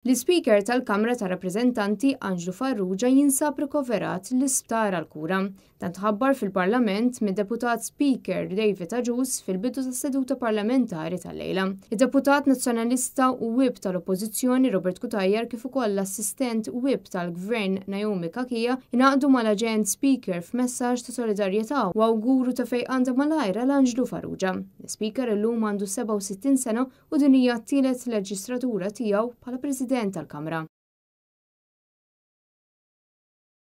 L-Ispeaker tal-Kamra tar-Rappreżentanti Anġlu Farrugia jinsab rikoverat l-isptar għall-kura. Dan tħabbar fil-Parlament mid-Deputat Speaker David Agius fil-bidu tas-seduta parlamentari tal-lejla. Id-Deputat Nazzjonalista u Whip tal-Oppożizzjoni Robert Cutajar kif ukoll l-Assistent Whip tal-Gvern Naomi Cachia ingħaqdu mal-Aġent Speaker f'messaġġ ta' solidarjetà u awguru ta' fejqan ta' malajr għal Anġlu Farrugia. L-Ispeaker illum għandu 67 sena u din hija t-tielet leġistratura tiegħu bħala President tal-Kamra.